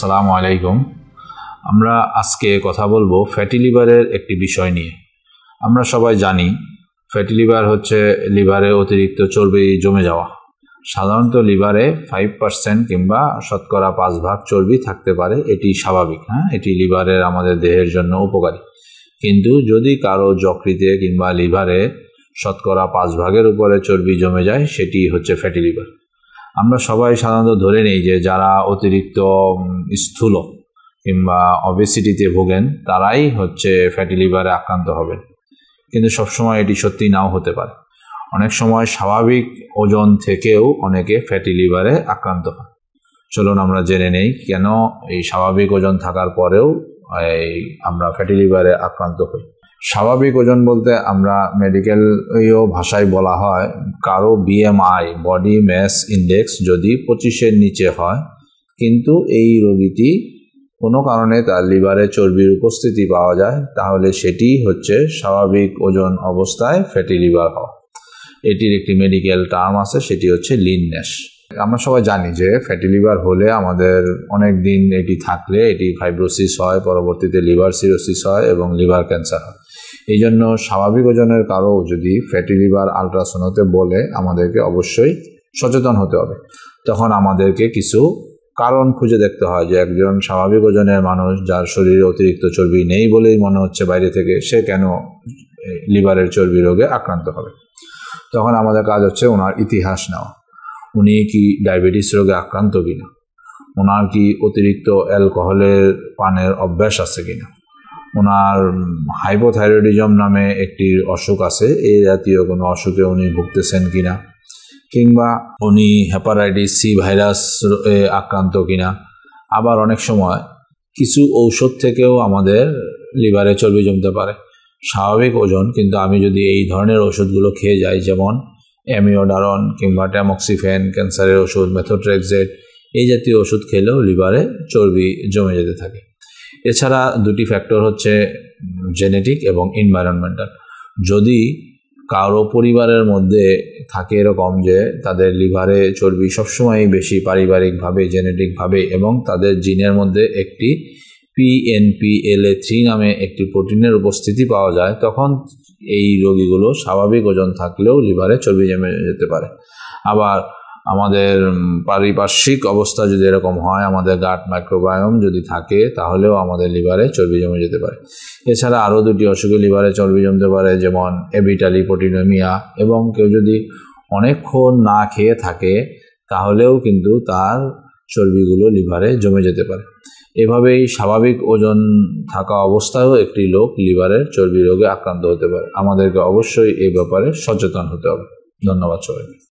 আসসালামু আলাইকুম। আমরা আজকে কথা বলব ফ্যাটি লিভারের একটি বিষয় নিয়ে। আমরা সবাই জানি ফ্যাটি লিভার হচ্ছে লিভারে অতিরিক্ত চর্বি জমে যাওয়া। সাধারণত লিভারে ফাইভ পার্সেন্ট কিংবা শতকরা পাঁচ ভাগ চর্বি থাকতে পারে, এটি স্বাভাবিক হ্যাঁ? এটি লিভারের আমাদের দেহের জন্য উপকারী। কিন্তু যদি কারও যকৃতে কিংবা লিভারে শতকরা পাঁচ ভাগের উপরে চর্বি জমে যায়, সেটি হচ্ছে ফ্যাটি লিভার। আমরা সবাই সাধারণত ধরে নিই যে যারা অতিরিক্ত স্থূল কিংবা অবেসিটিতে ভোগেন, তারাই হচ্ছে ফ্যাটি লিভারে আক্রান্ত হবেন। কিন্তু সবসময় এটি সত্যি নাও হতে পারে। অনেক সময় স্বাভাবিক ওজন থেকেও অনেকে ফ্যাটি লিভারে আক্রান্ত হয় চলুন আমরা জেনে নেই কেন এই স্বাভাবিক ওজন থাকার পরেও, এই আমরা ফ্যাটি লিভারে আক্রান্ত হই। স্বাভাবিক ওজন বলতে আমরা মেডিকেল ভাষায় বলা হয়, কারও বিএমআই বডি ম্যাস ইন্ডেক্স যদি পঁচিশের নিচে হয়, কিন্তু এই রোগীটি কোনো কারণে তার লিভারে চর্বির উপস্থিতি পাওয়া যায়, তাহলে সেটি হচ্ছে স্বাভাবিক ওজন অবস্থায় ফ্যাটি লিভার হওয়া। এটির একটি মেডিকেল টার্ম আছে, সেটি হচ্ছে লিননেস আমরা সবাই জানি যে ফ্যাটি লিভার হলে আমাদের অনেক দিন এটি থাকলে এটি ফাইব্রোসিস হয়, পরবর্তীতে লিভার সিরোসিস হয় এবং লিভার ক্যান্সার হয়। এই জন্য স্বাভাবিক ওজনের কারও যদি ফ্যাটি লিভার আলট্রাসোনোতে বলে, আমাদেরকে অবশ্যই সচেতন হতে হবে। তখন আমাদেরকে কিছু কারণ খুঁজে দেখতে হয় যে, একজন স্বাভাবিক ওজনের মানুষ যার শরীরে অতিরিক্ত চর্বি নেই বলেই মনে হচ্ছে বাইরে থেকে, সে কেন লিভারের চর্বি রোগে আক্রান্ত হবে? তখন আমাদের কাজ হচ্ছে ওনার ইতিহাস নেওয়া। উনি কি ডায়াবেটিস রোগে আক্রান্ত কিনা? ওনার কি অতিরিক্ত অ্যালকোহলের পানের অভ্যাস আছে কিনা? ওনার হাইপোথাইরয়েডিজম নামে একটি অসুখ আছে, এই জাতীয় কোনো অসুখে উনি ভুগতেছেন কিনা, কিংবা উনি হ্যাপাটাইটিস সি ভাইরাস আক্রান্ত কিনা, আবার অনেক সময় কিছু ঔষধ থেকেও আমাদের লিভারে চর্বি জমতে পারে। স্বাভাবিক ওজন, কিন্তু আমি যদি এই ধরনের ওষুধগুলো খেয়ে যাই, যেমন অ্যামিওডারন কিংবা ট্যামক্সিফেন, ক্যান্সারের ওষুধ, মেথোট্রেক্সেট, এই জাতীয় ওষুধ খেলেও লিভারে চর্বি জমে যেতে থাকে। এছাড়া দুটি ফ্যাক্টর হচ্ছে জেনেটিক এবং এনভায়রনমেন্টাল যদি কারও পরিবারের মধ্যে থাকে এরকম যে তাদের লিভারে চর্বি সবসময়ই বেশি পারিবারিকভাবে জেনেটিকভাবে এবং তাদের জিনের মধ্যে একটি পিএনপিএলএ থ্রি নামে একটি প্রোটিনের উপস্থিতি পাওয়া যায়, তখন এই রোগীগুলো স্বাভাবিক ওজন থাকলেও লিভারে চর্বি জমে যেতে পারে। আবার আমাদের পারিপার্শ্বিক অবস্থা যদি এরকম হয়, আমাদের গাট মাইক্রোবায়োম যদি থাকে, তাহলেও আমাদের লিভারে চর্বি জমে যেতে পারে। এছাড়া আরও দুটি অসুখে লিভারে চর্বি জমতে পারে, যেমন এবিটালিপোটিনোমিয়া এবং কেউ যদি অনেকক্ষণ না খেয়ে থাকে, তাহলেও কিন্তু তার চর্বিগুলো লিভারে জমে যেতে পারে। এভাবেই স্বাভাবিক ওজন থাকা অবস্থায়ও একটি লোক লিভারের চর্বি রোগে আক্রান্ত হতে পারে। আমাদেরকে অবশ্যই এই ব্যাপারে সচেতন হতে হবে। ধন্যবাদ সবাইকে।